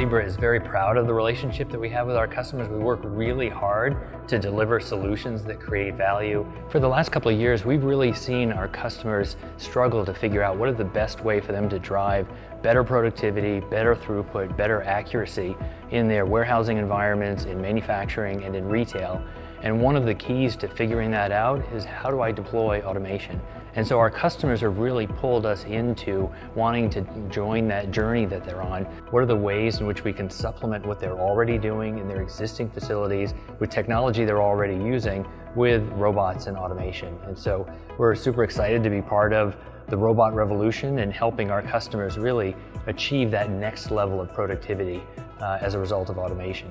Zebra is very proud of the relationship that we have with our customers. We work really hard to deliver solutions that create value. For the last couple of years, we've really seen our customers struggle to figure out what is the best way for them to drive better productivity, better throughput, better accuracy in their warehousing environments, in manufacturing, and in retail. And one of the keys to figuring that out is how do I deploy automation? And so our customers have really pulled us into wanting to join that journey that they're on. What are the ways in which we can supplement what they're already doing in their existing facilities with technology they're already using with robots and automation? And so we're super excited to be part of the robot revolution and helping our customers really achieve that next level of productivity uh, as a result of automation.